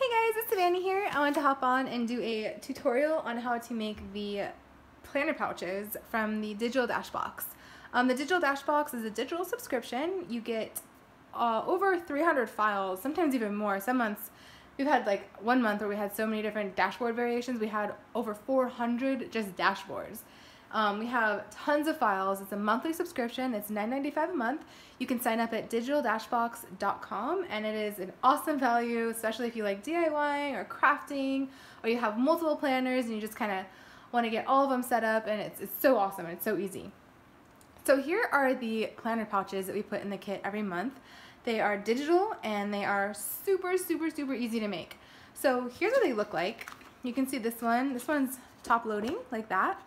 Hey guys, it's Savannah here. I wanted to hop on and do a tutorial on how to make the planner pouches from the Digital Dashbox. Um, the Digital Dashbox is a digital subscription. You get uh, over 300 files, sometimes even more. Some months, we've had like one month where we had so many different dashboard variations. We had over 400 just dashboards. Um, we have tons of files. It's a monthly subscription. It's $9.95 a month. You can sign up at digitaldashbox.com and it is an awesome value, especially if you like DIY or crafting or you have multiple planners and you just kind of want to get all of them set up and it's, it's so awesome and it's so easy. So here are the planner pouches that we put in the kit every month. They are digital and they are super, super, super easy to make. So here's what they look like. You can see this one. This one's top loading like that.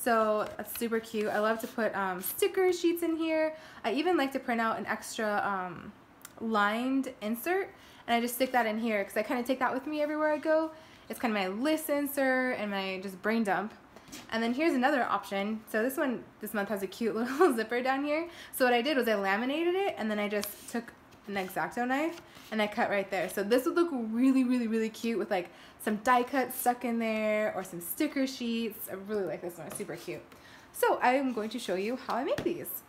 So that's super cute. I love to put um, sticker sheets in here. I even like to print out an extra um, lined insert and I just stick that in here because I kind of take that with me everywhere I go. It's kind of my list insert and my just brain dump. And then here's another option. So this one this month has a cute little zipper down here. So what I did was I laminated it and then I just took an X-Acto knife and I cut right there. So this would look really, really, really cute with like some die cuts stuck in there or some sticker sheets. I really like this one, it's super cute. So I'm going to show you how I make these.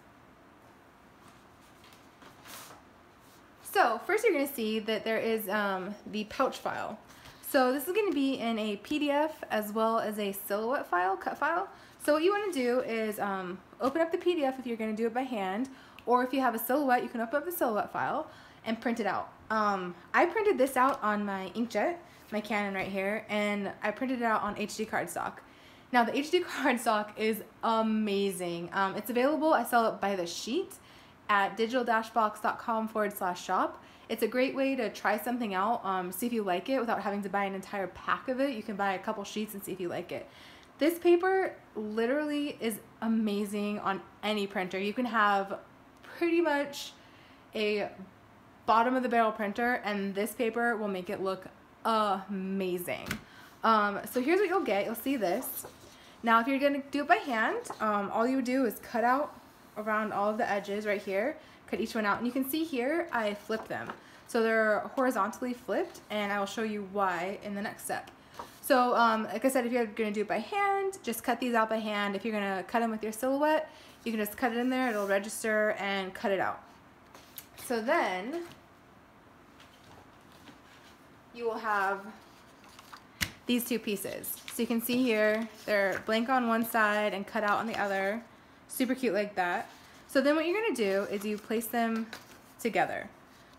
So first you're going to see that there is um, the pouch file. So this is going to be in a PDF as well as a silhouette file, cut file. So what you want to do is um, open up the PDF if you're going to do it by hand or if you have a silhouette, you can open up the silhouette file and print it out. Um, I printed this out on my inkjet, my Canon right here, and I printed it out on HD cardstock. Now the HD cardstock is amazing. Um, it's available, I sell it by the sheet at digitaldashbox.com forward slash shop. It's a great way to try something out, um, see if you like it without having to buy an entire pack of it. You can buy a couple sheets and see if you like it. This paper literally is amazing on any printer. You can have pretty much a bottom of the barrel printer and this paper will make it look amazing. Um, so here's what you'll get. You'll see this. Now if you're going to do it by hand, um, all you do is cut out around all of the edges right here. Cut each one out. And you can see here I flip them. So they're horizontally flipped and I will show you why in the next step. So um, like I said, if you're going to do it by hand, just cut these out by hand. If you're going to cut them with your silhouette, you can just cut it in there, it'll register and cut it out. So then you will have these two pieces. So you can see here, they're blank on one side and cut out on the other. Super cute like that. So then what you're gonna do is you place them together.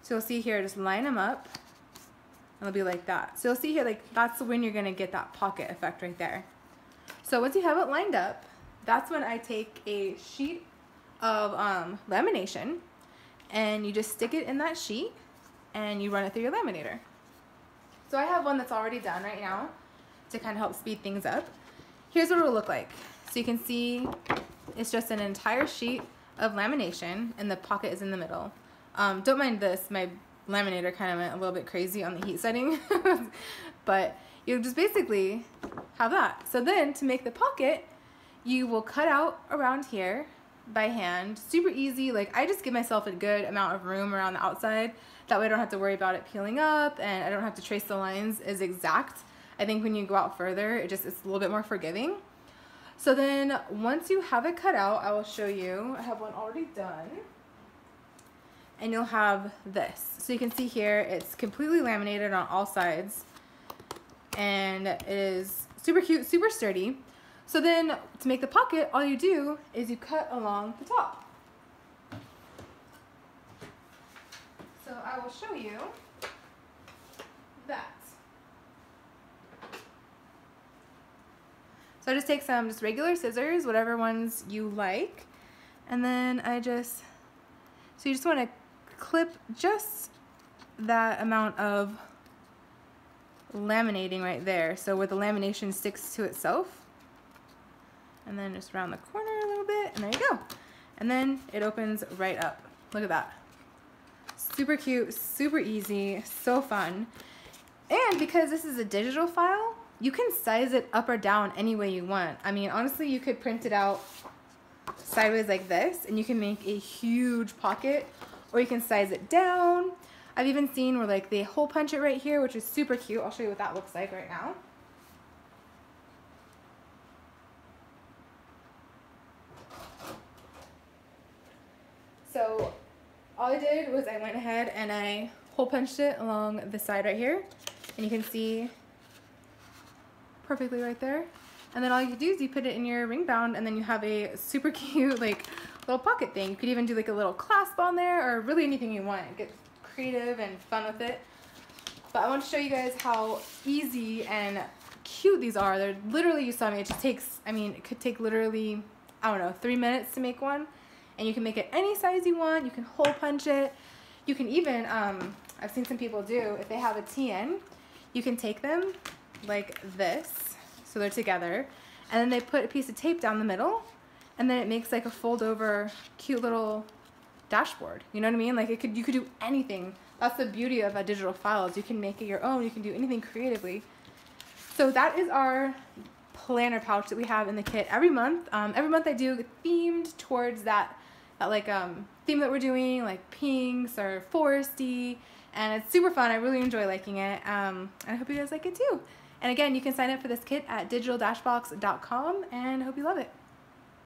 So you'll see here, just line them up it'll be like that. So you'll see here, like that's when you're gonna get that pocket effect right there. So once you have it lined up, that's when I take a sheet of um, lamination and you just stick it in that sheet and you run it through your laminator. So I have one that's already done right now to kind of help speed things up. Here's what it'll look like. So you can see it's just an entire sheet of lamination and the pocket is in the middle. Um, don't mind this, my laminator kind of went a little bit crazy on the heat setting, but you just basically have that. So then to make the pocket, you will cut out around here by hand. Super easy. Like I just give myself a good amount of room around the outside. That way I don't have to worry about it peeling up and I don't have to trace the lines as exact. I think when you go out further, it just it's a little bit more forgiving. So then once you have it cut out, I will show you. I have one already done. And you'll have this. So you can see here, it's completely laminated on all sides. And it is super cute, super sturdy. So then to make the pocket, all you do is you cut along the top. So I will show you that. So I just take some just regular scissors, whatever ones you like, and then I just, so you just want to clip just that amount of laminating right there. So where the lamination sticks to itself. And then just around the corner a little bit and there you go. And then it opens right up. Look at that. Super cute super easy so fun. And because this is a digital file you can size it up or down any way you want. I mean honestly you could print it out sideways like this and you can make a huge pocket or you can size it down I've even seen where like they hole punch it right here, which is super cute. I'll show you what that looks like right now. So all I did was I went ahead and I hole punched it along the side right here. And you can see perfectly right there. And then all you do is you put it in your ring bound and then you have a super cute like little pocket thing. You could even do like a little clasp on there or really anything you want. Get creative and fun with it. But I want to show you guys how easy and cute these are. They're literally, you saw me, it just takes, I mean, it could take literally, I don't know, three minutes to make one. And you can make it any size you want. You can hole punch it. You can even, um, I've seen some people do, if they have a TN, you can take them like this, so they're together, and then they put a piece of tape down the middle, and then it makes like a fold over cute little dashboard. You know what I mean? Like it could, you could do anything. That's the beauty of a digital files. You can make it your own. You can do anything creatively. So that is our planner pouch that we have in the kit every month. Um, every month I do themed towards that, that like um, theme that we're doing, like pinks or foresty, and it's super fun. I really enjoy liking it. Um, and I hope you guys like it too. And again, you can sign up for this kit at digital-box.com and hope you love it.